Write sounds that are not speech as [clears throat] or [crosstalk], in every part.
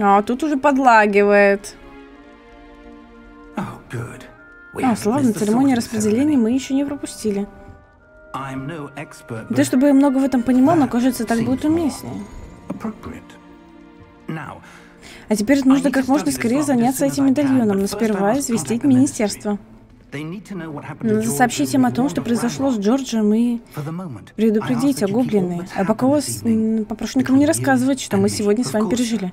А, тут уже подлагивает. Oh, А, славно, церемония распределения мы еще не пропустили. But чтобы я много в этом понимал, но кажется, так будет уместнее. А теперь нужно как можно скорее заняться этим медальоном, но сперва известить министерство. Надо сообщить им о том, что произошло с. Джорджем и предупредить о гоблины. А пока вас попрошу никому не рассказывать, что мы сегодня с вами пережили.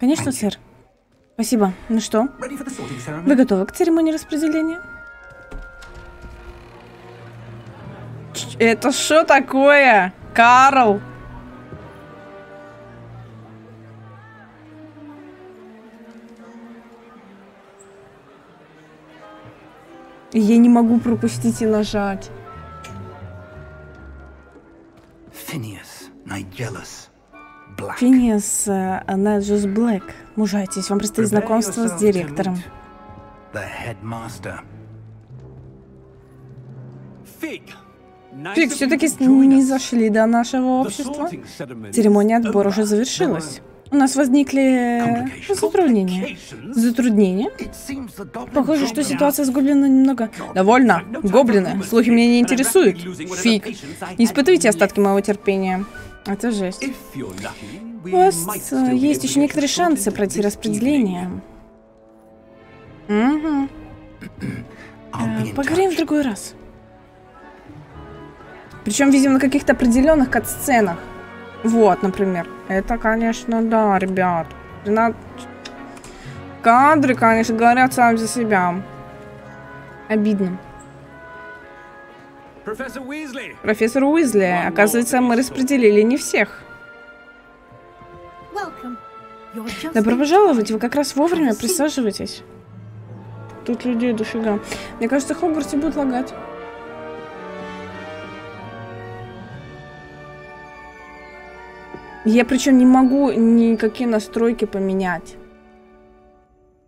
Конечно, сэр. Спасибо. Ну что, вы готовы к церемонии распределения? Это что такое, Карл? Я не могу пропустить и нажать. Phineas, Nigellus, Black. Финиас э, Наджус Блэк. Мужайтесь, вам предстоит знакомство с директором. meet The headmaster. Фиг! Фиг, все-таки не зашли до нашего общества. Церемония отбора уже завершилась. У нас возникли э, затруднения. Затруднения? Похоже, что ситуация с гоблином немного... Довольно. Гоблины. Слухи меня не интересуют. Фиг. Не испытывайте остатки моего терпения. Это жесть. У вас э, есть еще некоторые шансы пройти распределение. Угу. [clears throat] Поговорим в другой раз. Причем, видимо, на каких-то определенных кат-сценах. Вот, например. Это, конечно, да, ребят. Надо- Кадры, конечно, говорят сами за себя. Обидно. Профессор Уизли! Оказывается, мы распределили не всех. Добро пожаловать, вы как раз вовремя присаживайтесь. Тут людей дофига. Мне кажется, в Хогвартсе будет лагать. Я причем не могу никакие настройки поменять.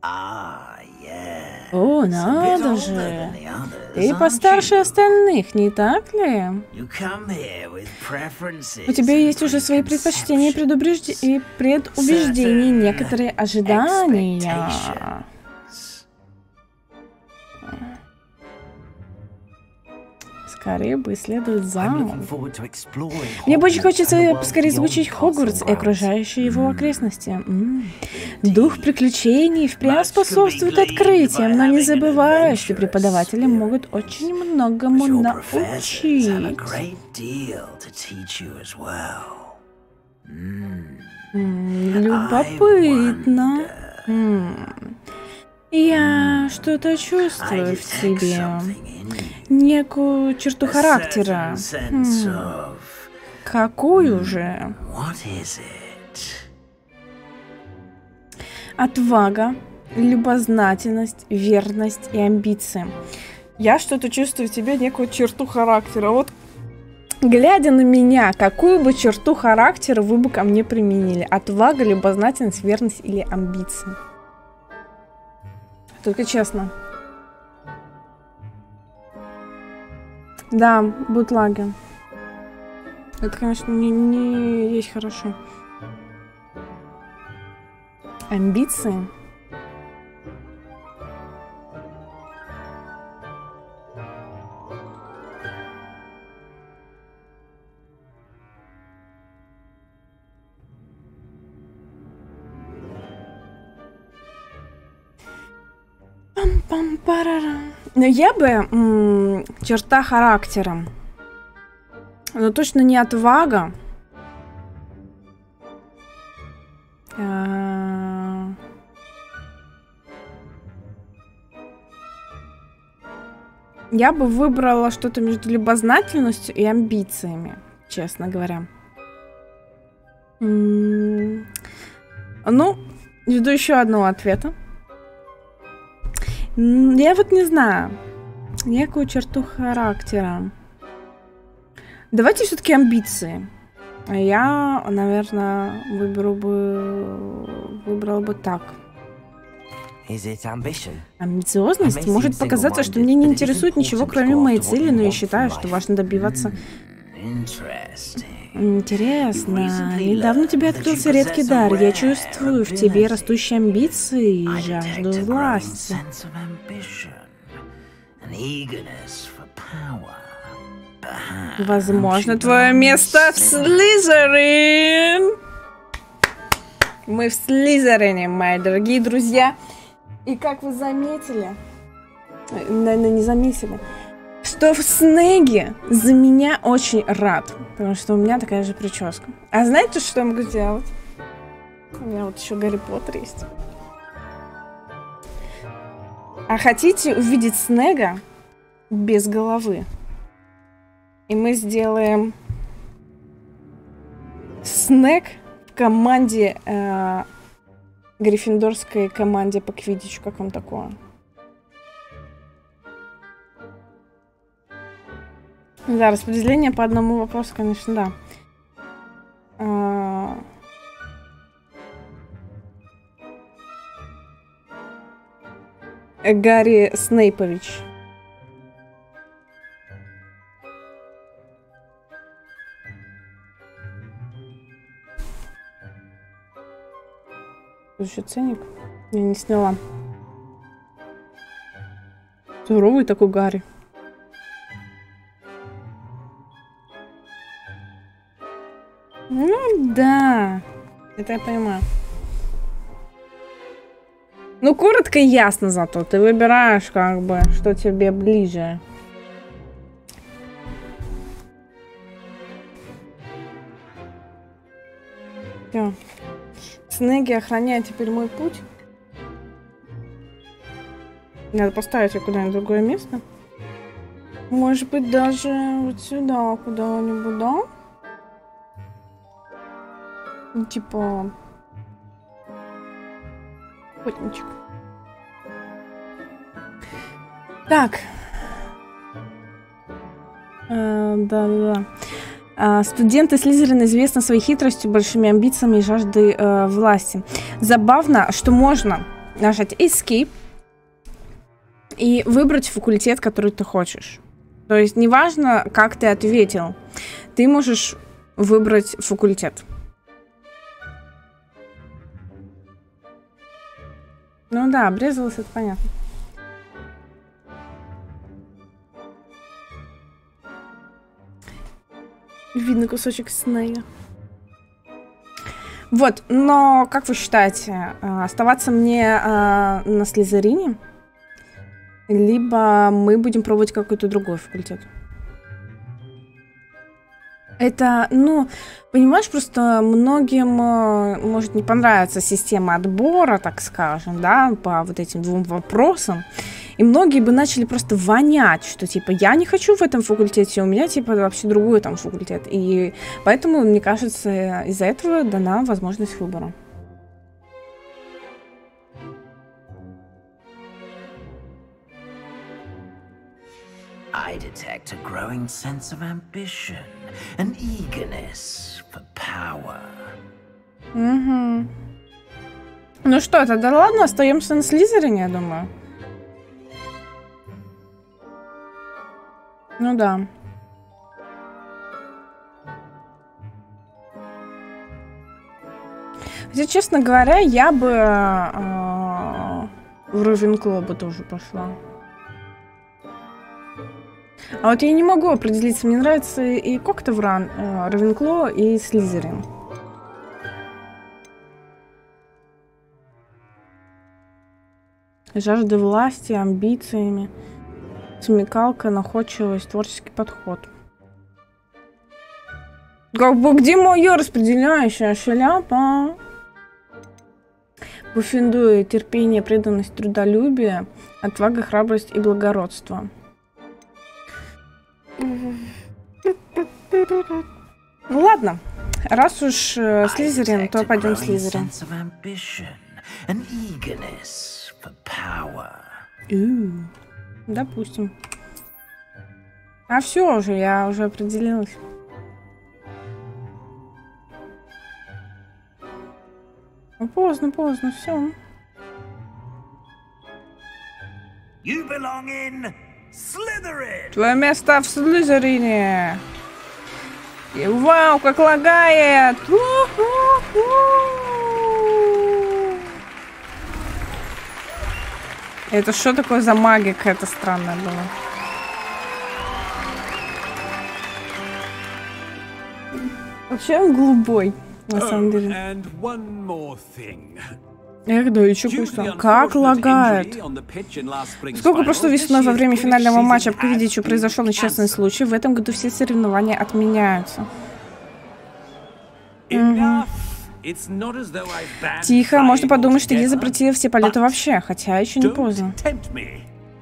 Ah, yeah. О, надо же. Ты постарше остальных, не так ли? У тебя есть уже свои предпочтения и, и предубеждения, некоторые ожидания. Expectations. Скорее бы to exploring Мне больше Hogwarts хочется поскорее изучить Хогвартс и окружающие его М. окрестности. М. Дух Indeed. приключений впрямь способствует открытиям, но не забывай, что преподаватели могут очень многому научить. Mm. М, Любопытно. М. Я что-то чувствую в detect Некую черту характера. certain sense М, of Какую же? Отвага, любознательность, верность и амбиции. Я что-то чувствую в тебе некую черту характера. Вот глядя на меня, какую бы черту характера вы бы ко мне применили? Отвага, любознательность, верность или амбиции? Только честно. Да, бутлаги. Это, конечно, не, не есть хорошо. Амбиции? Пам-пам-парарам. Но я бы черта характера. Но точно не отвага. А, Я бы выбрала что-то между любознательностью и амбициями, честно говоря. Ну, жду еще одного ответа. Я вот не знаю. Некую черту характера. Давайте все-таки амбиции. А Я, наверное, выберу бы... Выбрала бы так. Амбициозность может показаться, что мне не интересует ничего, кроме моей цели, но я считаю, что важно добиваться. Интересно. Недавно тебе открылся редкий дар. Я чувствую в тебе растущие амбиции и жажду власти. Возможно, твое место в. Слизерин. Мы в Слизерине, мои дорогие друзья. И как вы заметили, э, наверное, не заметили, что в Снеге за меня очень рад, потому что у меня такая же прическа. А знаете, что я могу сделать? У меня вот еще Гарри Поттер есть. А хотите увидеть Снега без головы? И мы сделаем снэк в команде э, гриффиндорской команде по квиддичу. Как вам такое? Да, распределение по одному вопросу, конечно, да. А, Гарри Снейпович. Еще ценник. Я не сняла. Здоровый такой Гарри. Ну да, это я понимаю. Ну, коротко и ясно зато. Ты выбираешь, как бы, что тебе ближе. Все. Снеги охраняет теперь мой путь. Надо поставить ее куда-нибудь другое место. Может быть, даже вот сюда куда-нибудь, да? Ну, Типа... Охотничек. Так. Э, Да-да-да. А, Студенты Слизерина известны своей хитростью, большими амбициями и жаждой э, власти. Забавно, что можно нажать Escape и выбрать факультет, который ты хочешь. То есть неважно, как ты ответил, ты можешь выбрать факультет. Ну да, обрезалось, это понятно. Видно кусочек снега. Вот, но как вы считаете, э, оставаться мне э, на Слизерине? Либо мы будем пробовать какой-то другой факультет? Это, ну, понимаешь, просто многим э, может не понравиться система отбора, так скажем, да, по вот этим двум вопросам. И многие бы начали просто вонять, что типа я не хочу в этом факультете, у меня типа вообще другой там факультет. И поэтому, мне кажется, из-за этого дана возможность выбора. A growing sense of ambition, an eagerness for power. Угу. Ну что, тогда ладно, остаемся на Слизерине, я думаю. Ну да. Хотя, честно говоря, я бы э, в Ровенкло бы тоже пошла. А вот я не могу определиться. Мне нравится и Коктевран, э, Равенкло и Слизерин. Жажда власти, амбициями, смекалка, находчивость, творческий подход. Как бы где моя распределяющая шляпа? Буфендуя терпение, преданность, трудолюбие, отвага, храбрость и благородство. Ну ладно, раз уж э, Слизерин, то пойдем Слизерин. Допустим. А все уже, я уже определилась. Ну, поздно, поздно, все. You belong in. Твое место в Слизерине. И вау, как лагает! У-ху-ху! Это что такое за магия какая-то странная была? Вообще он голубой, на самом Oh, деле. Эх, да, еще кое-что. Как лагает? Сколько прошлой this весной во время финального матча по been произошел несчастный случай. В этом году все соревнования отменяются. Banned Тихо, можно подумать, что я запретила все полеты вообще, хотя еще не поздно.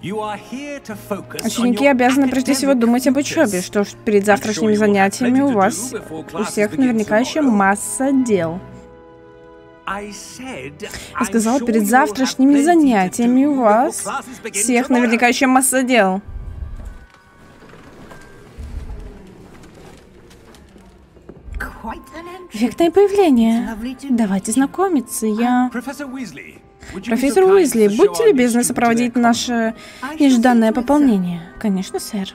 Ученики обязаны прежде всего думать об учебе, что ж, перед завтрашними занятиями у вас у всех наверняка еще масса дел. Я сказала, перед завтрашними занятиями у вас всех наверняка еще масса дел. Эффектное появление. Давайте знакомиться. Я... Профессор Уизли, будьте любезны сопроводить наше нежданное пополнение. Конечно, сэр.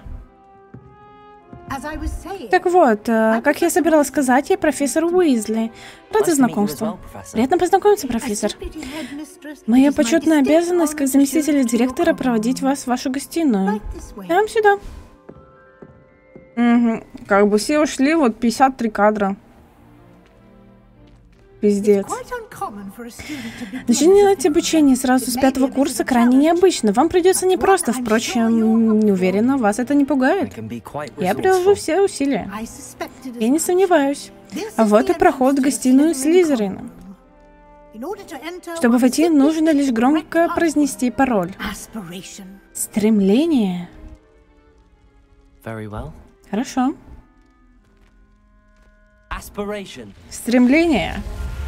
Так вот, э, как я собиралась сказать, я профессор Уизли. Рада знакомству. Приятно познакомиться, профессор. Моя почетная обязанность как заместителя директора проводить вас в вашу гостиную. Прямо сюда. Угу. Как бы все ушли, вот 53 кадра. Пиздец. Начинать обучение сразу с пятого курса крайне необычно. Вам придется непросто, впрочем, не уверена, вас это не пугает. Я приложу все усилия. Я не сомневаюсь. А вот и проход в гостиную Слизерина. Чтобы войти, нужно лишь громко произнести пароль. Стремление. Хорошо. Стремление.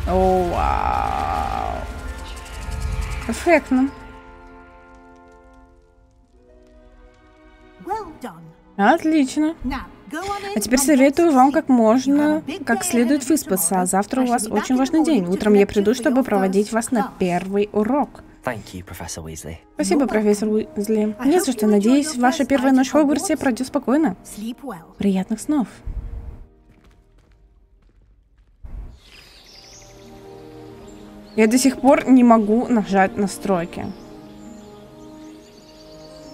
О, вау. Эффектно. Отлично. А теперь советую вам как можно, как следует выспаться, а завтра у вас очень важный день. Утром я приду, чтобы проводить вас на первый урок. Спасибо, профессор Уизли. Не за что. Надеюсь, ваша первая ночь в Хогвартсе пройдет спокойно. Приятных снов. Я до сих пор не могу нажать настройки.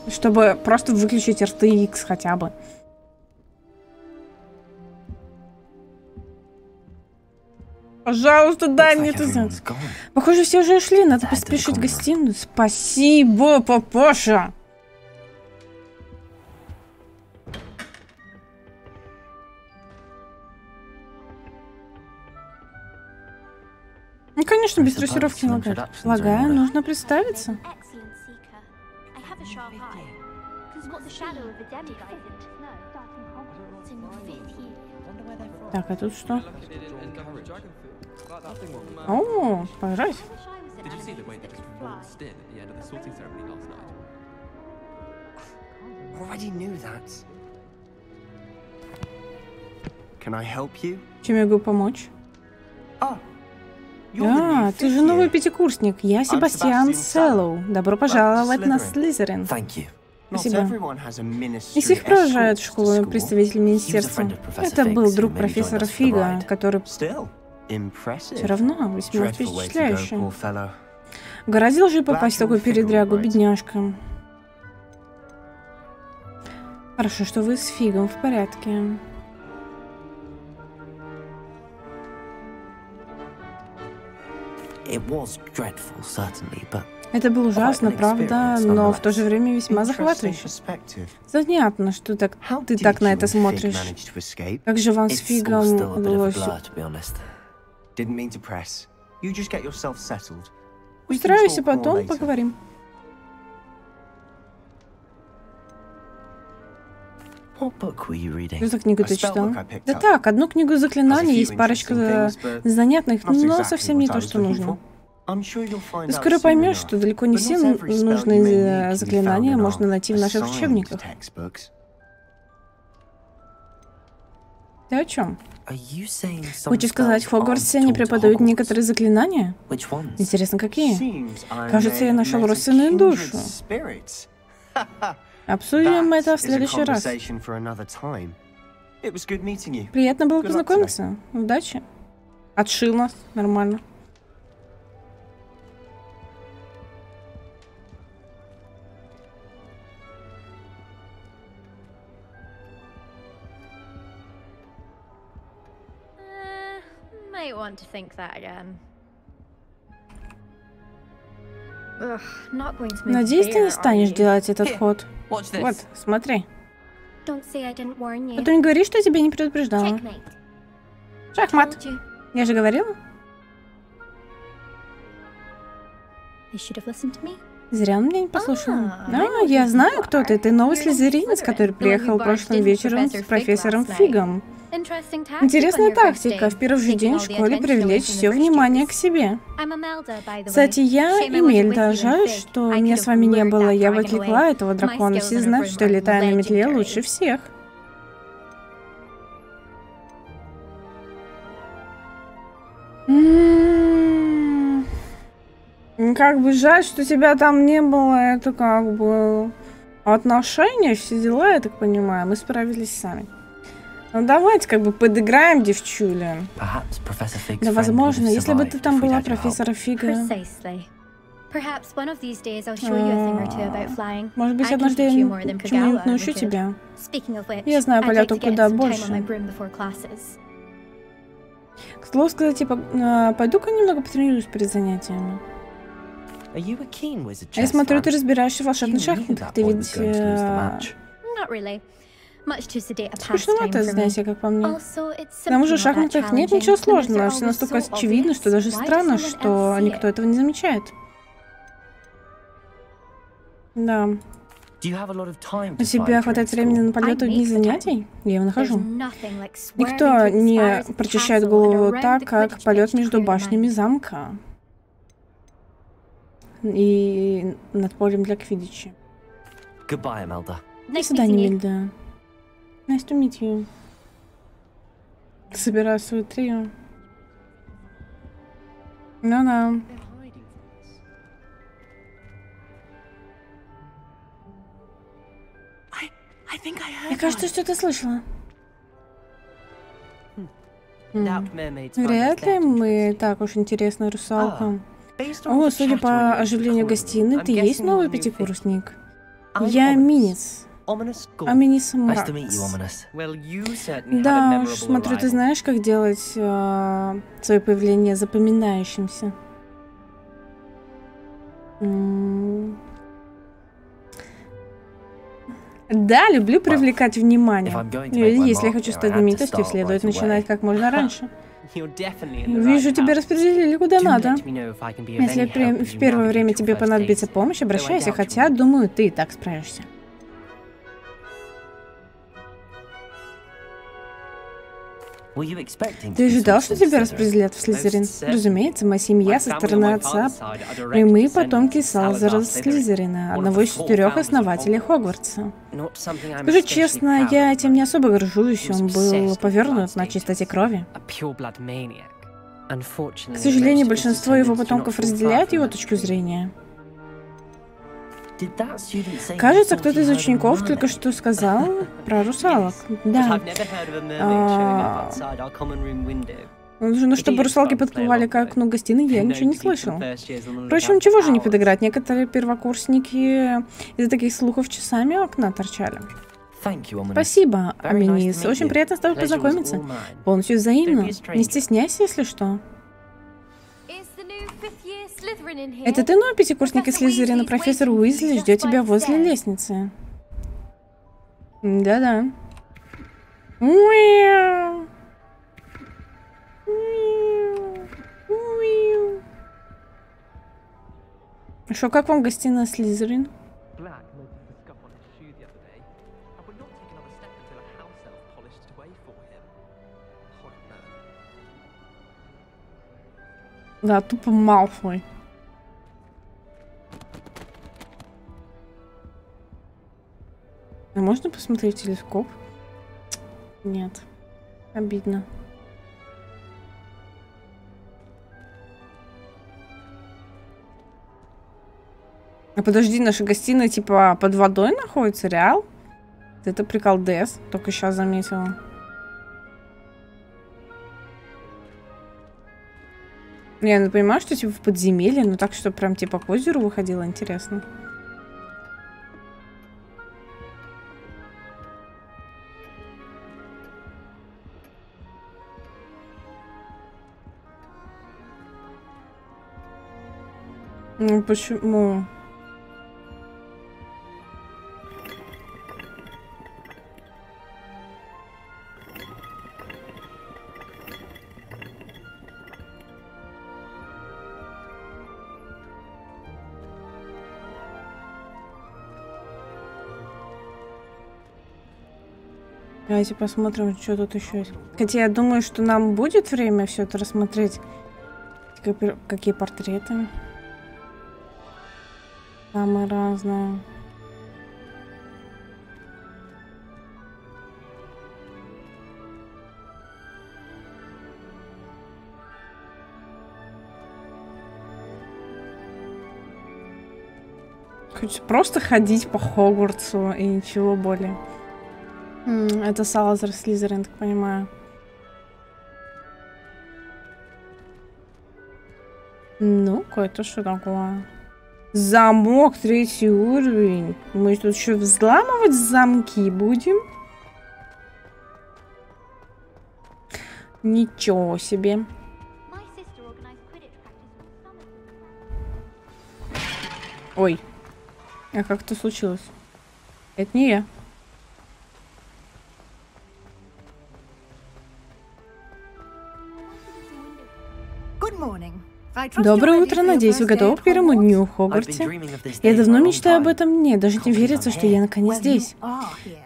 Чтобы просто выключить RTX хотя бы. Пожалуйста, дай мне это gone. Похоже, все уже ушли, надо поспешить в гостиную. Спасибо, папаша. Ну, конечно, без дрессировки не лагает. Полагаю, нужно представиться. Так, а тут что? О, пожалуйста. Чем я могу помочь? Oh, А, ты же новый пятикурсник. Я Себастьян Селлоу. Добро пожаловать на Слизерин. Спасибо. Не всех провожают в школу представитель министерства. Это был друг профессора Фига, который все равно весьма впечатляющий. Грозил же попасть в такую передрягу, бедняжка. Хорошо, что вы с Фигом в порядке. Это было ужасно, правда, но в то же время весьма захватывающе. Занятно, что так, ты так на это смотришь. Как же вам с Фигом удалось blur, to be Что за книгу ты читал? Да так, одну книгу заклинаний, есть парочка занятных, но совсем не то, что нужно. Ты скоро поймешь, что далеко не все нужные заклинания можно найти в наших учебниках. Ты о чем? Хочешь сказать, в Хогвартсе at преподают некоторые заклинания? Интересно, какие? Кажется, я нашел родственную душу. [laughs] Обсудим это в следующий раз. Приятно было познакомиться. Удачи. Отшил нас. Нормально. Uh, want to think that again. Надеюсь, ты не станешь делать этот ход. Watch this. Вот, смотри. Don't say I didn't warn you. А то не говори, что я тебя не предупреждала. Шахмат. Я же говорила. You should have listened to me. Зря он меня не послушал. А, А, I know я знаю, кто ты. Ты новый слизеринец, Slytherin, который приехал прошлым вечером с профессором. Фигом. Интересная тактика. В первый же день в школе привлечь все внимание к себе. Кстати, я you in Жаль, что меня с вами не было. Я бы отвлекла этого дракона. Все знают, что я are летаю на метле лучше всех. М-м-м. Как бы жаль, что тебя там не было. Это как бы отношения, все дела, я так понимаю. Мы справились сами. Ну давайте как бы подыграем, девчули. Да, возможно, если бы ты там была, профессора Фига. Flying. Может быть, однажды я чему-нибудь научу тебя. Я знаю get куда больше. К слову сказать, типа, а, пойду-ка немного потренируюсь перед занятиями. Я chess смотрю, ты разбираешься в волшебных шахматах. Ты ведь э, скучновато занятие, как по мне. Also, it's К тому же в шахматах нет ничего сложного, все настолько очевидно, что даже странно, что никто этого не замечает. Да. У to тебя хватает времени на полеты the занятий? Я его нахожу. Никто не прочищает голову так, the как полет между башнями замка и над полем для квиддича. Goodbye, Imelda. До свидания. Мильда. Nice to meet you. Собираю свою трио. Ну-да. Мне кажется, что ты слышала. Вряд ли мы так уж интересны русалкам. О, судя по оживлению гостиной, ты есть новый пятикурсник. Я. Минис. Аминис Мракс. A Да уж, смотрю, ты знаешь, как делать э, свое появление запоминающимся. М. Да, люблю привлекать внимание. my Если я хочу стать знаменитостью, следует начинать как можно [laughs] раньше. Вижу, тебя house. распределили куда надо. Если в первое время тебе понадобится помощь, обращайся, хотя, думаю, ты и так справишься. Ты ожидал, что тебя распределят в Слизерин? Разумеется, моя семья со стороны отца прямые потомки Salazar Слизерина, одного из четырех основателей. Хогвартса. Скажу честно, я этим не особо горжусь, он был повернут на чистоте крови. К сожалению, большинство его потомков разделяют его точку зрения. Кажется, кто-то из учеников только что сказал про русалок. Да. А. window. Ну, чтобы русалки подплывали к окну гостиной, я ничего не слышал. Впрочем, чего же не подыграть? Некоторые первокурсники из-за таких слухов часами окна торчали. Спасибо, Аминис. Очень приятно с тобой познакомиться. Полностью взаимно. Не стесняйся, если что. Это ты новый пятикурсник из Слизерина? Профессор Уизли ждет тебя возле лестницы. Да-да. Что, как вам гостиная Слизерин? Да, тупо Малфой. А можно посмотреть телескоп? Нет. Обидно. А подожди, наша гостиная типа под водой находится, реал? Это прикол Дэс, только сейчас заметила. Я ну, понимаю, что типа в подземелье, но так, что прям типа к озеру выходило, интересно. Ну почему? Давайте посмотрим, что тут еще есть. Хотя я думаю, что нам будет время все это рассмотреть. Как- Какие портреты. Самые разные. Хочется просто ходить по Хогвартсу и ничего более. Это Салазар Слизерин, так понимаю. Ну, кое-то что такое. Замок, третий уровень. Мы тут еще взламывать замки будем? Ничего себе. Ой. А как это случилось? Это не я. Доброе утро, надеюсь, вы готовы к первому дню в Хогвартсе? Я давно мечтаю об этом дне, даже не верится, что я наконец здесь.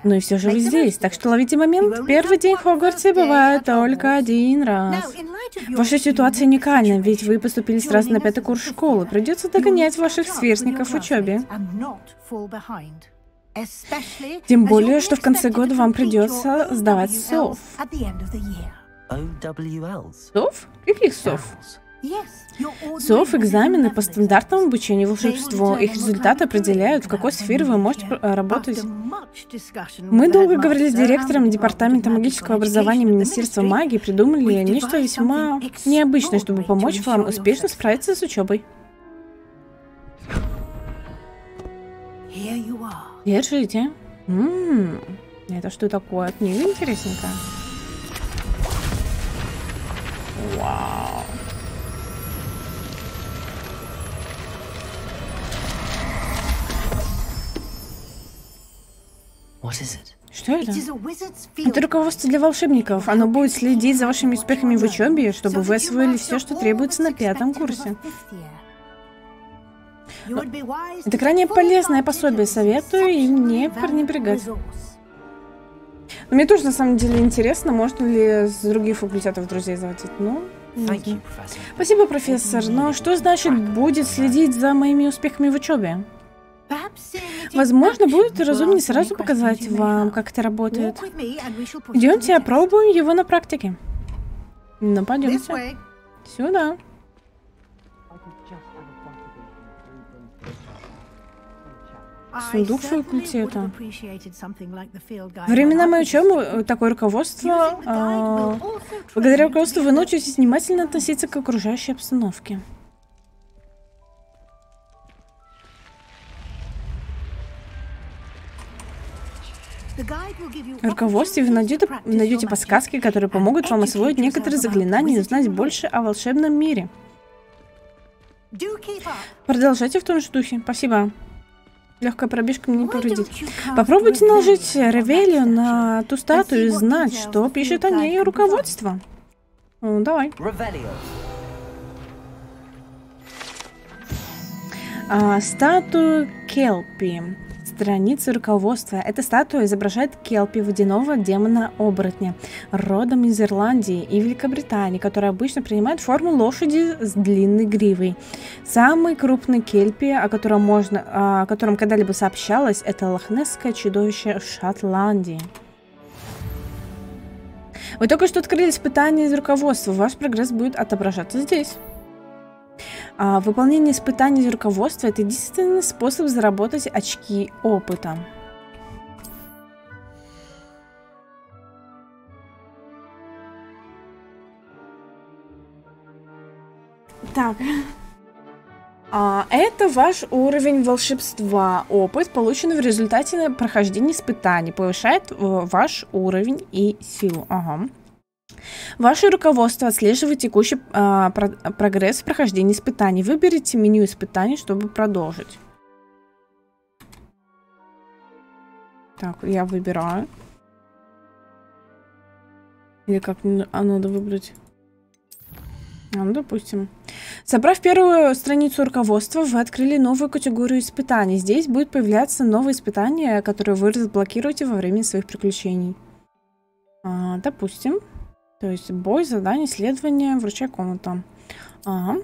Ну и все же вы здесь, так что ловите момент. Первый день в Хогвартсе бывает только один раз. Ваша ситуация уникальна, ведь вы поступили сразу на пятый курс школы. Придется догонять ваших сверстников в учебе. Тем более, что в конце года вам придется сдавать сов. Сов? Каких сов? СОВ – экзамены по стандартному обучению волшебству. Их результаты определяют, в какой сфере вы можете э, работать. Мы долго говорили с директором Департамента магического образования Министерства магии придумали нечто весьма необычное, чтобы помочь вам успешно справиться с учебой. Держите. М, Это что такое? Книга интересненькая. Вау. Что это? Это руководство для волшебников. Оно будет следить за вашими успехами в учебе, чтобы вы освоили все, что требуется на пятом курсе. Это крайне полезное пособие, советую им не пренебрегать. Но мне тоже на самом деле интересно, можно ли с других факультетов друзей заводить. Ну, you. Спасибо, профессор. Но что значит будет следить за моими успехами в учебе? Возможно, будет разумнее сразу показать вам, как это работает. Идемте, опробуем его на практике. Ну, пойдемте. Сюда. Сундук факультета. Времена моей учебы э, такое руководство... а, благодаря руководству вы научитесь внимательно относиться к окружающей обстановке. В руководстве вы найдете, найдете подсказки, которые помогут вам освоить некоторые заклинания и узнать больше о волшебном мире. Продолжайте в том же духе. Спасибо. Легкая пробежка мне не повредит. Попробуйте наложить ревелию на ту статую и знать, что пишет о ней руководство. Ну, давай. А, статую Келпи. Страница руководства. Эта статуя изображает Келпи, водяного демона-оборотня, родом из Ирландии и Великобритании, который обычно принимает форму лошади с длинной гривой. Самый крупный Кельпи, о котором, можно, о котором когда-либо сообщалось, это лохнесское чудовище Шотландии. Вы только что открыли испытание из руководства. Ваш прогресс будет отображаться здесь. А, выполнение испытаний из руководства – это единственный способ заработать очки опыта. Так. А, это ваш уровень волшебства. Опыт, полученный в результате прохождения испытаний, повышает э, ваш уровень и силу. Ага. Ваше руководство отслеживает текущий а, про- прогресс в прохождении испытаний. Выберите меню испытаний, чтобы продолжить. Так, я выбираю. Или как а надо выбрать? А, ну, допустим. Собрав первую страницу руководства, вы открыли новую категорию испытаний. Здесь будет появляться новые испытания, которые вы разблокируете во время своих приключений. А, допустим. То есть бой, задание, исследование, вручай комнату. Ага.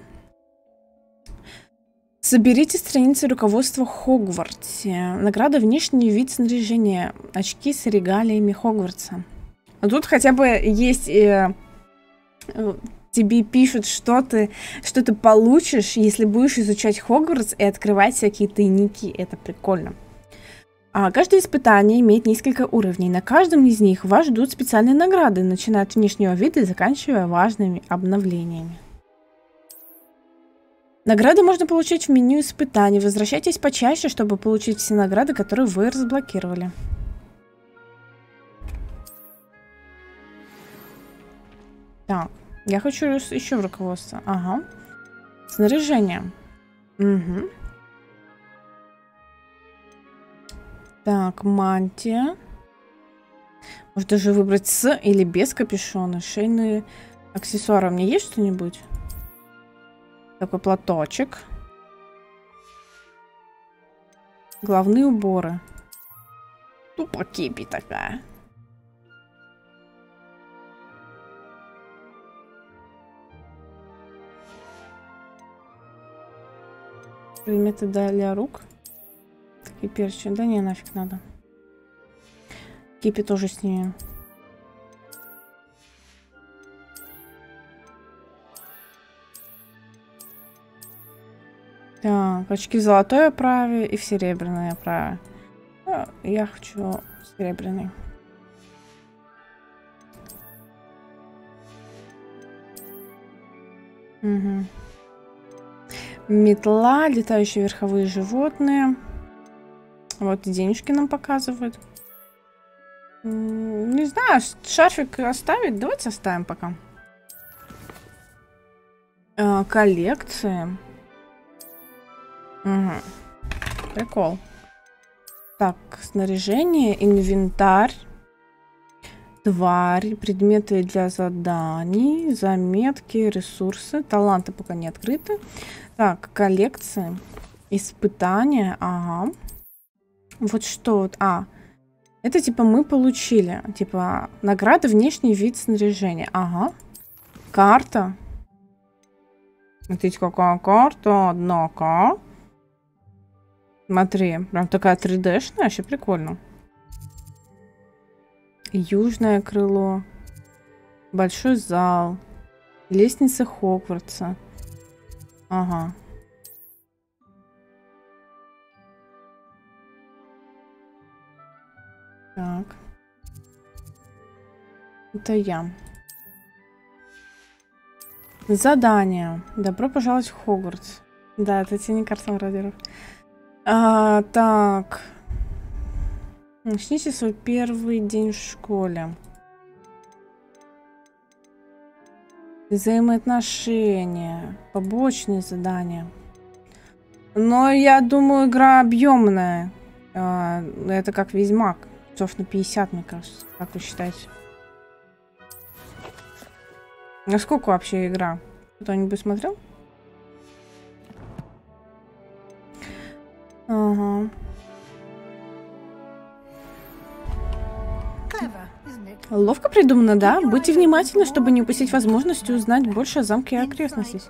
Соберите страницы руководства Хогвартсе. Награда внешний вид снаряжения. Очки с регалиями Хогвартса. А тут хотя бы есть... э, э, тебе пишут, что ты, что ты получишь, если будешь изучать Хогвартс и открывать всякие тайники. Это прикольно. А каждое испытание имеет несколько уровней. На каждом из них вас ждут специальные награды, начиная от внешнего вида и заканчивая важными обновлениями. Награды можно получить в меню испытаний. Возвращайтесь почаще, чтобы получить все награды, которые вы разблокировали. Так, я хочу еще в руководство. Ага. Снаряжение. Угу. Так, мантия. Может даже выбрать с или без капюшона. Шейные аксессуары. У меня есть что-нибудь? Такой платочек. Главные уборы. Тупо кепи такая. Предметы для рук. Такие перчи. Да не, нафиг надо. Кипи тоже снимем. Так, очки в золотой оправе и в серебряной оправе. Ну, я хочу серебряный. Угу. Метла, летающие верховые животные. Вот денежки нам показывают. Не знаю, шарфик оставить? Давайте оставим пока. А, коллекции. Мгм. Прикол. Так, снаряжение, инвентарь. Твари, предметы для заданий, заметки, ресурсы. Таланты пока не открыты. Так, коллекции. Испытания. Ага. Вот что вот. А, это типа мы получили. Типа награда внешний вид снаряжения. Ага. Карта. Смотрите, какая карта. Однако. Смотри, прям такая 3D-шная, вообще прикольно. Южное крыло. Большой зал. Лестница Хогвартса. Ага. Так. Это я. Задание. Добро пожаловать в Хогвартс. Да, это тебе не карта мародеров. А, так. Начните свой первый день в школе. Взаимоотношения. Побочные задания. Но я думаю, игра объемная. А, это как Ведьмак. Часов на 50, мне кажется. Как вы считаете? Насколько вообще игра? Кто-нибудь смотрел? Ага. Ловко придумано, да? Будьте внимательны, чтобы не упустить возможность узнать больше о замке и окрестностях.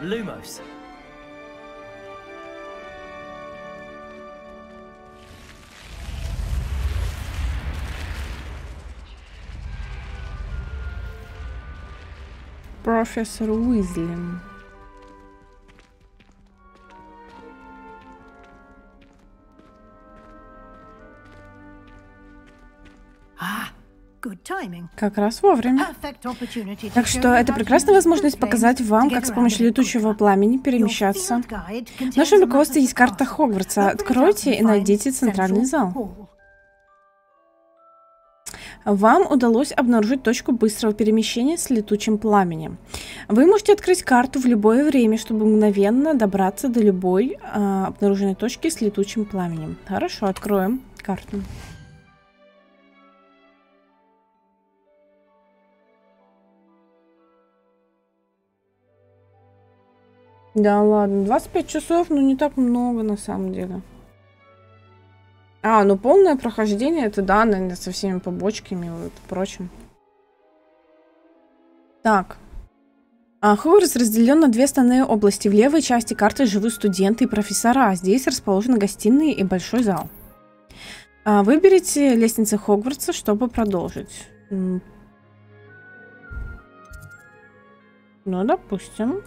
Lumos. Профессор Уизли. Как раз вовремя. Так что это прекрасная возможность показать вам, как с помощью летучего пламени перемещаться. В нашем руководстве есть карта Хогвартса. Откройте и найдите центральный зал. Вам удалось обнаружить точку быстрого перемещения с летучим пламенем. Вы можете открыть карту в любое время, чтобы мгновенно добраться до любой а, обнаруженной точки с летучим пламенем. Хорошо, откроем карту. Да ладно, 25 часов, ну не так много на самом деле. А, ну полное прохождение, это да, наверное, со всеми побочками и вот прочим. Так. А, Хогвартс разделен на две основные области. В левой части карты живут студенты и профессора. Здесь расположены гостиные и большой зал. А, выберите лестницы Хогвартса, чтобы продолжить. Ну, допустим.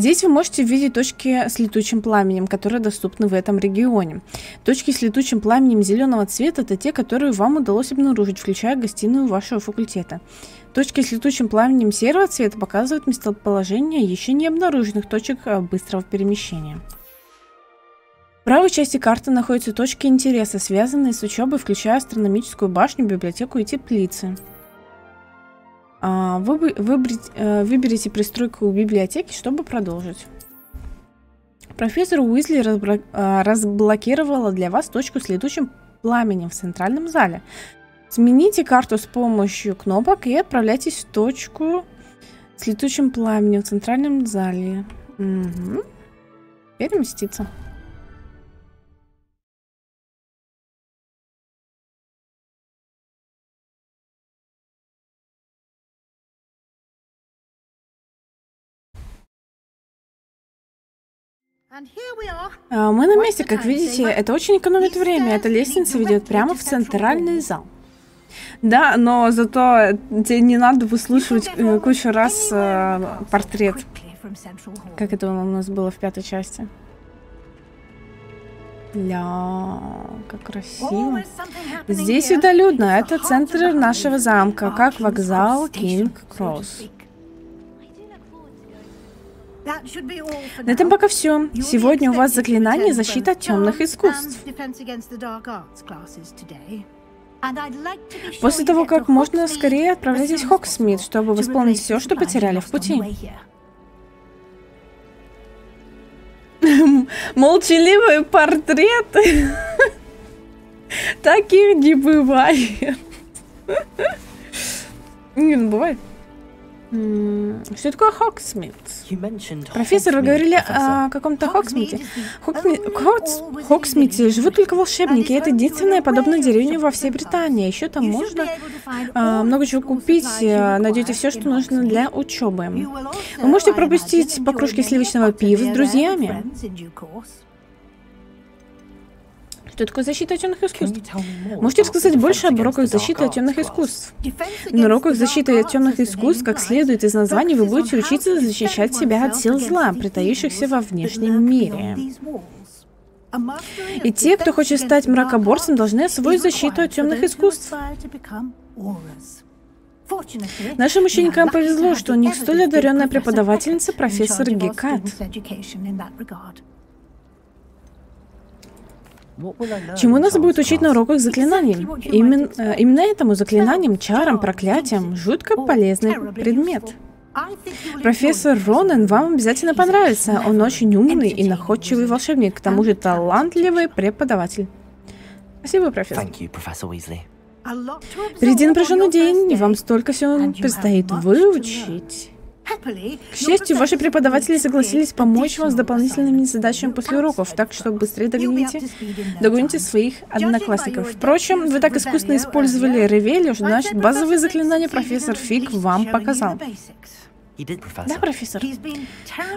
Здесь вы можете видеть точки с летучим пламенем, которые доступны в этом регионе. Точки с летучим пламенем зеленого цвета – это те, которые вам удалось обнаружить, включая гостиную вашего факультета. Точки с летучим пламенем серого цвета показывают местоположение еще не обнаруженных точек а, быстрого перемещения. В правой части карты находятся точки интереса, связанные с учебой, включая астрономическую башню, библиотеку и теплицы. А, вы, выберите, э, выберите пристройку библиотеки, чтобы продолжить. Профессор Уизли а, разблокировала для вас точку с летучим пламенем в центральном зале. Смените карту с помощью кнопок и отправляйтесь в точку с летучим пламенем в центральном зале. Угу. Переместиться. Мы на месте, как видите, это очень экономит время. Эта лестница ведет прямо в центральный зал. Да, но зато тебе не надо выслушивать э, кучу раз э, портрет. Как это у нас было в пятой части. Ля, как красиво. Здесь людно. Это центр нашего замка, как вокзал Кинг Кросс. На этом пока все. Сегодня у вас заклинание защиты от темных искусств. После того, как можно скорее отправляйтесь в Хоксмит, чтобы восполнить все, что потеряли в пути. [laughs] Молчаливые портреты. [laughs] Таких не бывает. [laughs] Не, ну бывает. Что такое Хогсмид? Профессор, вы говорили о каком-то Хогсмиде. Хогсми... Хогс... Хогсмиде живут только волшебники. Это единственная подобная деревня во всей Британии. Еще там можно а, много чего купить. А, найдете все, что нужно для учебы. Вы можете пропустить по кружке сливочного пива с друзьями. Что такое защита от темных искусств? Можете рассказать больше об уроках защиты от темных искусств? На уроках защиты от темных искусств, как следует из названия, вы будете учиться защищать себя от сил зла, притаившихся во внешнем мире. И те, кто хочет стать мракоборцем, должны освоить защиту от темных искусств. Нашим ученикам повезло, что у них столь одаренная преподавательница профессор Гекат. Чему нас будет учить на уроках заклинаний? Именно, э, именно этому заклинаниям, чарам, проклятиям жутко полезный предмет. Профессор Ронен вам обязательно понравится. Он очень умный и находчивый волшебник, к тому же талантливый преподаватель. Спасибо, профессор. Впереди напряженный день, и вам столько всего предстоит выучить. К счастью, ваши преподаватели согласились помочь вам с дополнительными задачами после уроков, так что быстрее догоните, догоните своих одноклассников. Впрочем, вы так искусно использовали Ревелио, значит, базовые заклинания профессор Фиг вам показал. Да, профессор.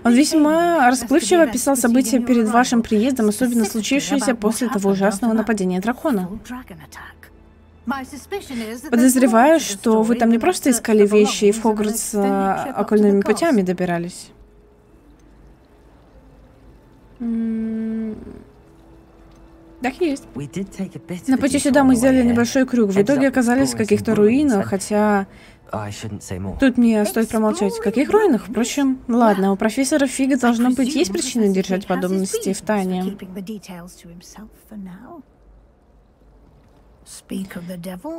Он весьма расплывчиво описал события перед вашим приездом, особенно случившиеся после того ужасного нападения дракона. Подозреваю, что вы там не просто искали вещи и в Хогвартс а, окольными путями добирались. Так и есть. На пути сюда мы сделали небольшой крюк. В итоге оказались в каких-то руинах, хотя тут мне стоит промолчать. В каких руинах? Впрочем, ладно, у профессора Фига должно быть есть причины держать подобности в тайне. Keeping the details to himself for now. Speak of the devil.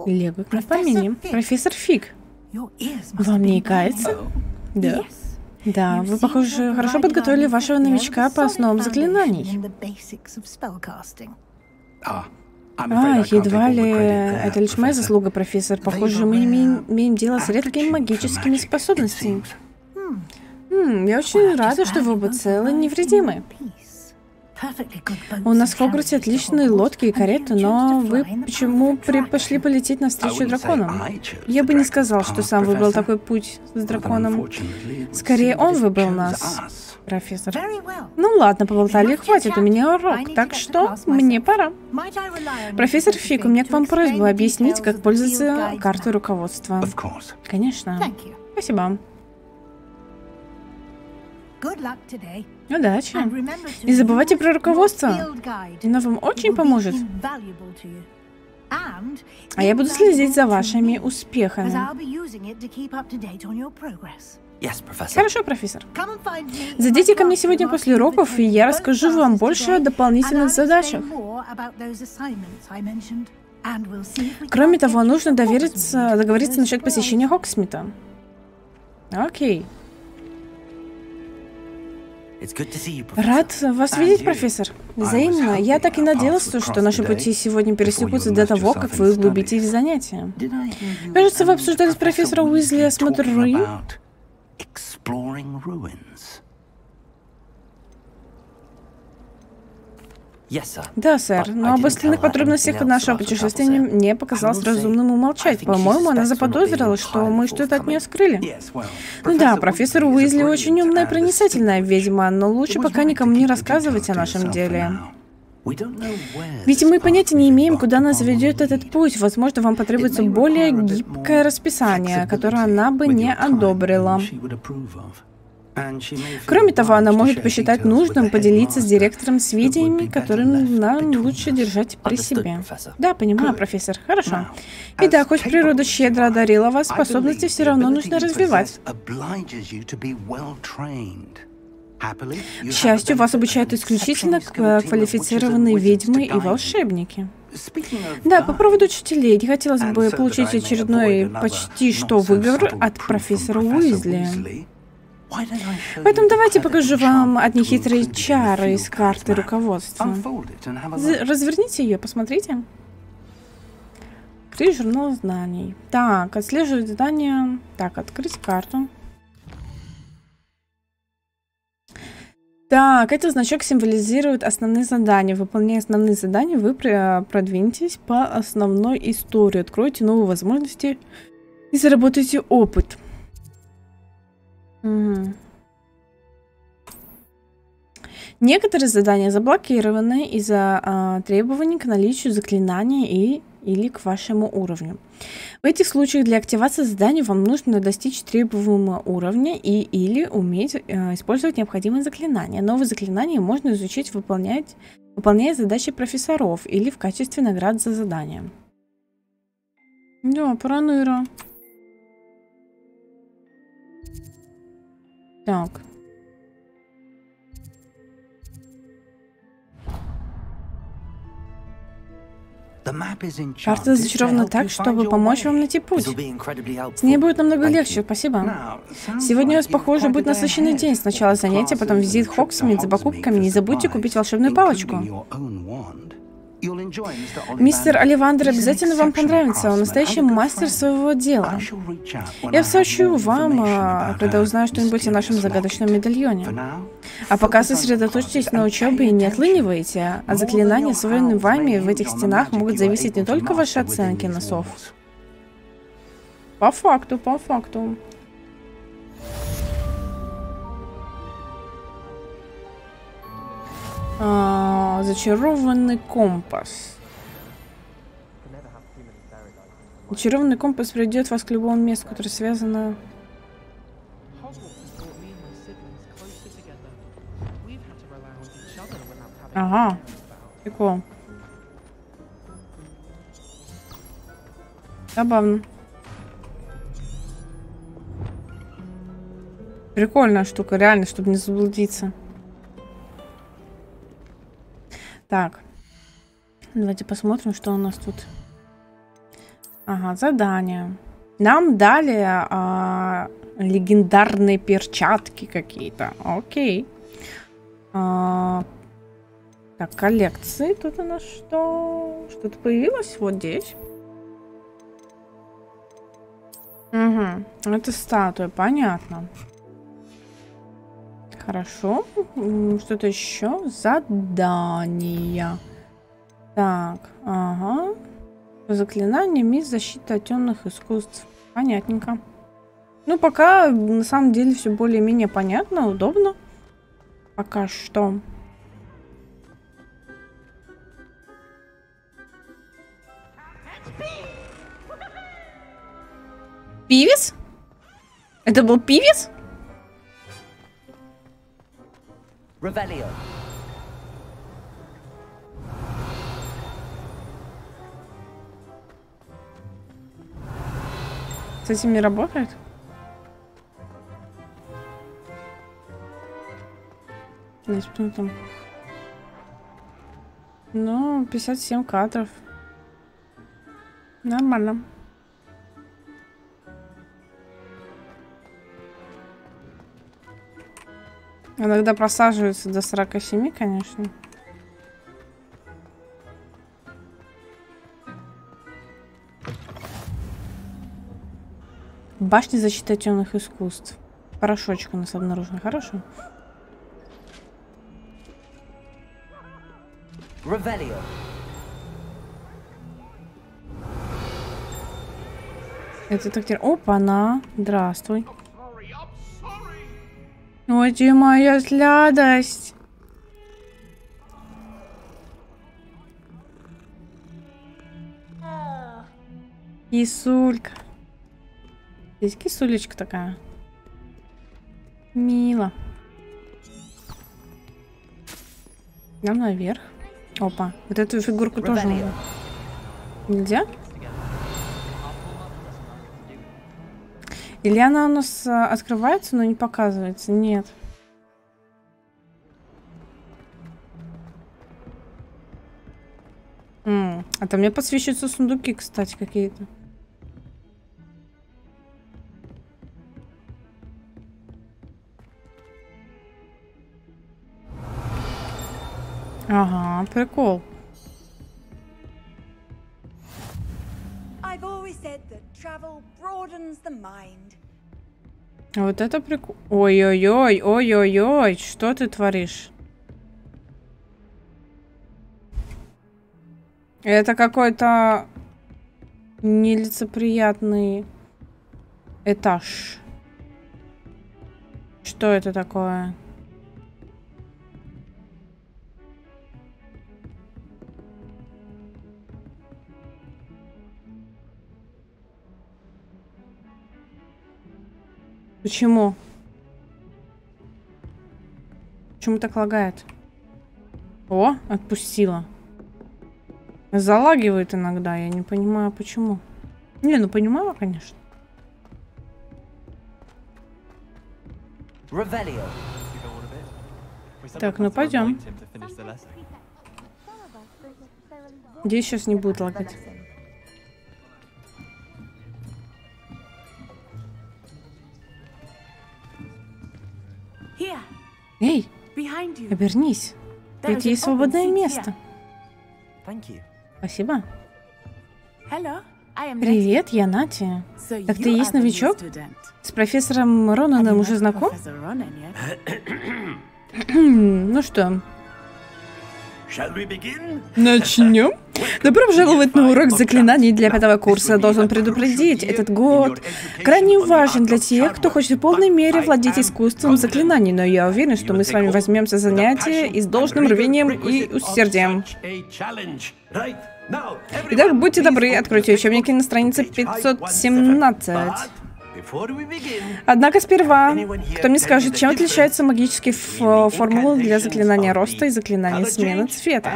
Лего на помине. Профессор Фиг. Your ears must Вам не been кается? burning. Да. Yes. Да, вы, похоже, хорошо подготовили вашего новичка по основам заклинаний. Ah, I'm А, afraid I can't едва ли это лишь моя заслуга, профессор. Похоже, мы имеем, имеем дело с редкими магическими способностями. Хм, я очень рада, что вы оба целы невредимы. У нас в Хогвартсе отличные лодки и кареты, но вы почему предпочли полететь навстречу драконам? Я бы не сказал, что сам выбрал такой путь с драконом. Скорее, он выбрал нас, профессор. Ну ладно, поболтали, хватит, у меня урок, так что мне пора. Профессор Фик, у меня к вам просьба объяснить, как пользоваться картой руководства. Конечно. Спасибо. Удачи. Не забывайте про руководство. Оно вам очень поможет. А я буду следить за вашими успехами. Хорошо, профессор. Зайдите ко мне сегодня после уроков, и я расскажу вам больше о дополнительных задачах. Кроме того, нужно довериться, договориться насчет посещения Хоксмита. Окей. Рад вас видеть, профессор. Взаимно. Я так и надеялся, что наши пути сегодня пересекутся до того, как вы углубитесь в занятия. Кажется, вы обсуждали с профессором Уизли осмотр руин. Exploring ruins. Yes, sir. Да, сэр, но об остальных подробностях нашего путешествия не- мне показалось разумным умолчать. По-моему, она заподозрила, что мы что-то от нее скрыли. Ну да, профессор Уизли очень умная и проницательная ведьма, но лучше пока никому не рассказывать о нашем деле. Ведь мы понятия не имеем, куда нас заведет этот путь. Возможно, вам потребуется более гибкое расписание, которое она бы не одобрила. Кроме того, она может посчитать нужным поделиться с директором сведениями, которые нам лучше держать при себе. Да, понимаю, профессор. Хорошо. И да, хоть природа щедро одарила вас, способности все равно нужно развивать. К счастью, вас обучают исключительно к- квалифицированные ведьмы и волшебники. Да, по поводу учителей, не хотелось бы получить очередной почти что выговор от профессора Уизли. Поэтому давайте покажу вам одни хитрые чары из карты руководства. Разверните ее, посмотрите. Открыть журнал знаний. Так, отслеживать задания. Так, открыть карту. Так, этот значок символизирует основные задания. Выполняя основные задания, вы пр- продвинетесь по основной истории, откроете новые возможности и заработаете опыт. Мгм. Некоторые задания заблокированы из-за а, требований к наличию заклинания и или к вашему уровню. В этих случаях для активации задания вам нужно достичь требуемого уровня и или уметь э, использовать необходимые заклинания. Новые заклинания можно изучить, выполнять, выполняя задачи профессоров или в качестве наград за задание. Да, параныра. Так. Карта зачарована так, чтобы помочь вам найти путь. С ней будет намного легче, спасибо. Сегодня у вас, похоже, будет насыщенный день. Сначала занятия, потом визит Хоксмит за покупками. Не забудьте купить волшебную палочку. Мистер Оливандер обязательно вам понравится. Он настоящий мастер своего дела. Я сообщу вам, а, когда узнаю что-нибудь о нашем загадочном медальоне. А пока сосредоточьтесь на учебе и не отлынивайте. От заклинаний, освоенных вами в этих стенах, могут зависеть не только ваши оценки на сов. По факту, по факту. А, Зачарованный компас. Зачарованный компас приведет вас к любому месту, которое связано... Ага, прикол. Забавно. Прикольная штука, реально, чтобы не заблудиться. Так. Давайте посмотрим, что у нас тут. Ага, задание. Нам дали а, легендарные перчатки какие-то. Окей. А, так, коллекции. Тут у нас что? Что-то появилось вот здесь. Угу. Это статуя, понятно. Хорошо. Что-то еще? Задания. Так, ага. Заклинание мисс защита от темных искусств. Понятненько. Ну, пока на самом деле все более-менее понятно, удобно. Пока что. Пивис? Это был пивис? Revelio. С этим не работает? Значит, ну там. Ну, 57 кадров. Нормально. Иногда просаживаются до 47, конечно. Башня защиты темных искусств. Порошочек у нас обнаружен. Хорошо. Revelio. Это так. Опа-на. Здравствуй. Ты моя сладость. Кисулька. Здесь кисулечка такая. Мило. Нам наверх. Опа. Вот эту фигурку тоже. Нельзя? Или она у нас а, открывается, но не показывается? Нет. М, А там мне подсвечиваются сундуки, кстати, какие-то. Ага, прикол. I've always said that travel broadens the mind. Вот это прикол. Ой-ой-ой, ой-ой-ой, что ты творишь? Это какой-то нелицеприятный этаж. Что это такое? Почему? Почему так лагает? О, отпустила. Залагивает иногда, я не понимаю почему. Не, ну понимаю, конечно. Так, ну пойдем. Здесь сейчас не будет лагать. Эй, обернись. Ведь есть свободное место. Спасибо. Привет, я Натя. So Так ты есть новичок? С профессором Ронаном уже знаком? [clears throat] Ну что? Начнем? Добро пожаловать на урок заклинаний для пятого курса. Должен предупредить, этот год крайне важен для тех, кто хочет в полной мере владеть искусством заклинаний, но я уверен, что мы с вами возьмемся за занятие и с должным рвением и усердием. Итак, будьте добры, откройте учебники на странице 517. Однако сперва, кто мне скажет, чем отличаются магические формулы для заклинания роста и заклинания смены цвета?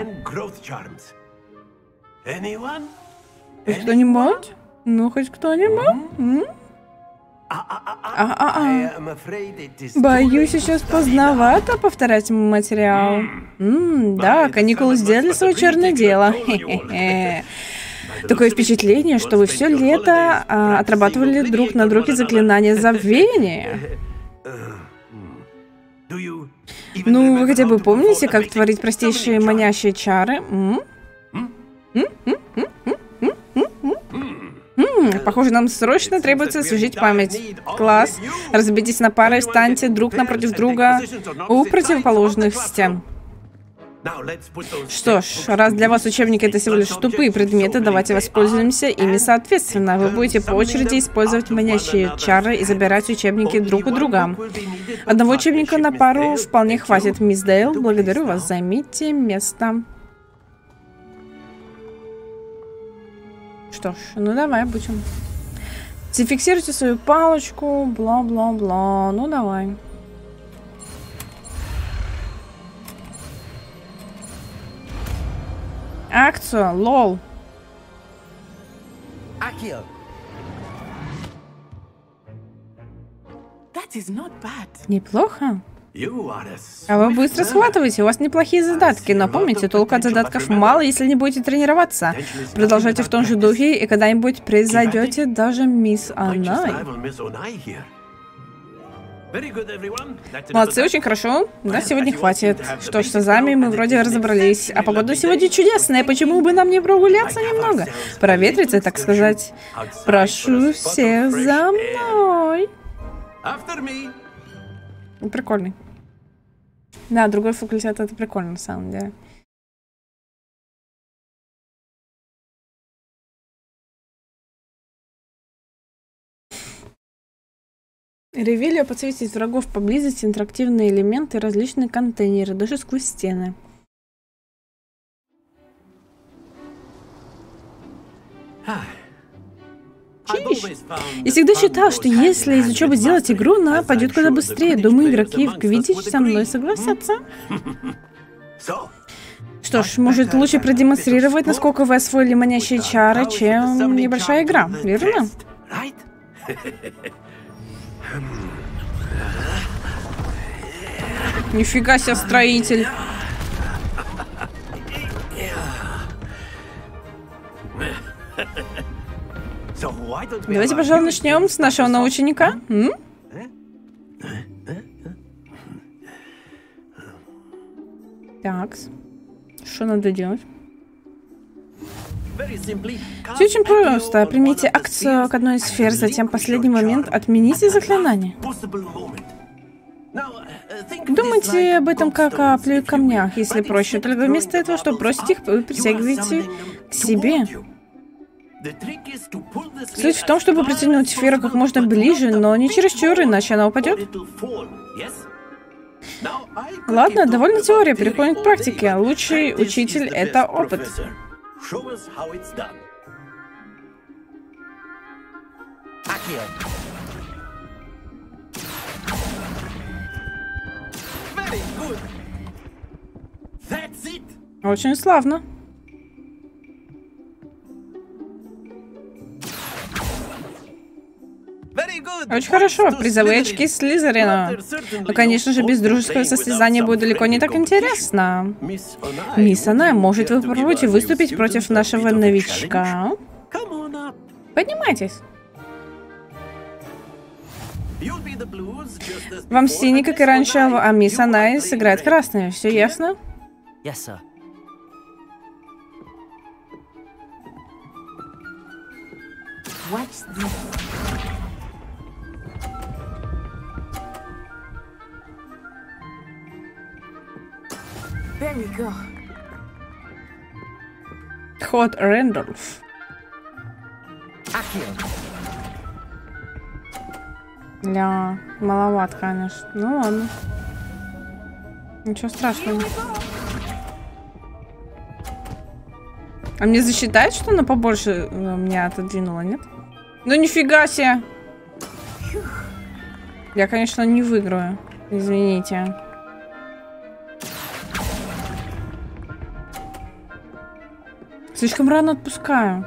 Кто-нибудь? Ну, хоть кто-нибудь? А-а-а. Боюсь, сейчас поздновато повторять материал. М, да, каникулы сделали свое черное дело. [laughs] Такое впечатление, что вы все лето а, отрабатывали друг на друге заклинание забвения. [laughs] Ну, вы хотя бы помните, как творить простейшие манящие чары? Похоже, нам срочно требуется освежить память. Класс. Разберитесь на пары, встаньте друг напротив друга у противоположных стен. Что ж, раз для вас учебники это всего лишь тупые предметы, давайте воспользуемся ими соответственно. Вы будете по очереди использовать манящие чары и забирать учебники друг у друга. Одного учебника на пару вполне хватит, мисс Дейл. Благодарю вас, займите место. Что ж, ну давай будем. Зафиксируйте свою палочку, бла-бла-бла. Ну давай. Акцию, лол. Bad. Неплохо. А вы быстро схватываете, у вас неплохие задатки, но помните, толку от задатков мало, если не будете тренироваться. Продолжайте в том же духе, и когда-нибудь превзойдете даже мисс Анай. Молодцы, очень хорошо. Да, сегодня хватит. Что ж, с азами мы вроде разобрались. А погода сегодня чудесная, почему бы нам не прогуляться немного? Проветриться, так сказать. Прошу всех за мной. Прикольный. Да, другой факультет это прикольно, на самом деле. Ревелио подсветить врагов поблизости, интерактивные элементы, различные контейнеры, даже сквозь стены. Чиш. Я всегда считал, что если из учебы сделать игру, она пойдет куда быстрее. Думаю, игроки в Квиддич со мной согласятся. So, Что ж, может лучше продемонстрировать, насколько вы освоили манящие чары, чем небольшая игра, верно? [laughs] Нифига себе строитель. Давайте, пожалуй, начнем с нашего научника. М? Так. Что надо делать? Все очень просто. Примите акцию к одной из сфер, затем в последний момент отмените заклинание. uh, Думайте об этом как о you камнях, если проще. Только вместо этого, чтобы бросить их, вы притягиваете к себе. Суть в том, чтобы притянуть сферу как можно ближе, но не чересчур, иначе она упадет. Ладно, довольно теория, переходим к практике. Лучший учитель это опыт. Show us how it's done. Accio. Very good. That's it. Очень славно. Очень хорошо. Призовые очки Слизерина. Но, конечно же, без дружеского состязания будет далеко не так интересно. Мисс Она, может, вы new выступить против нашего новичка? Поднимайтесь. Вам синий, как и раньше, а мисс Анай сыграет красный. Все ясно? Yes, sir. This? Very good. Ход Рэндольф. Ля, маловат, конечно. Ну ладно. Ничего страшного. А мне засчитать, что она побольше э, меня отодвинула, нет? Ну нифига себе! Я, конечно, не выиграю. Извините. Слишком рано отпускаю.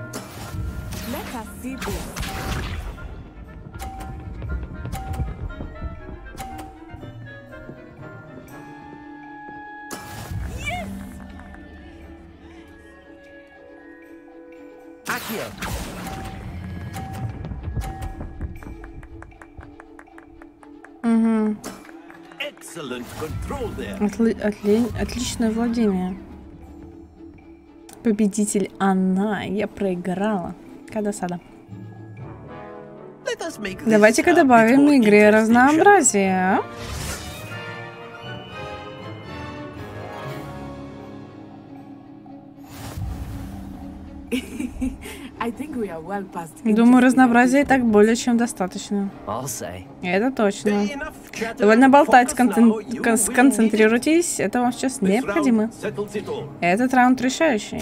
Угу. Отли- отличное владение. Победитель она. Я проиграла. Кадасада. Давайте-ка uh, добавим игре а? [laughs] Past. Думаю, разнообразия и так более чем достаточно. Это точно. Довольно болтать, Focus концен- now. You кон- will сконцентрируйтесь, это вам сейчас необходимо. Этот раунд решающий.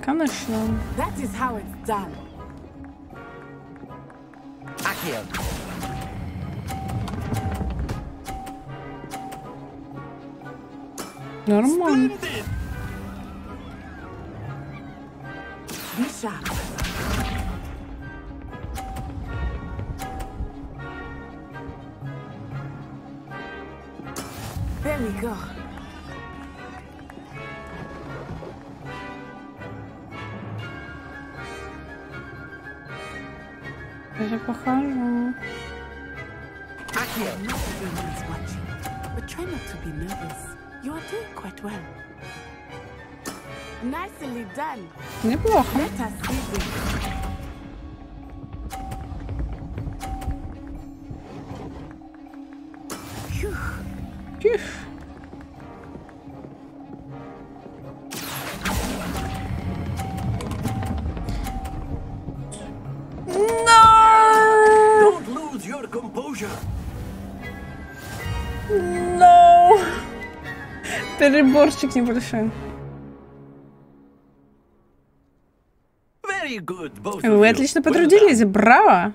Конечно. Нормально. shot. Неплохо. Let us see this. Phew. Тих. No! Don't lose your composure. No! Переборчик небольшой. Вы отлично потрудились, браво!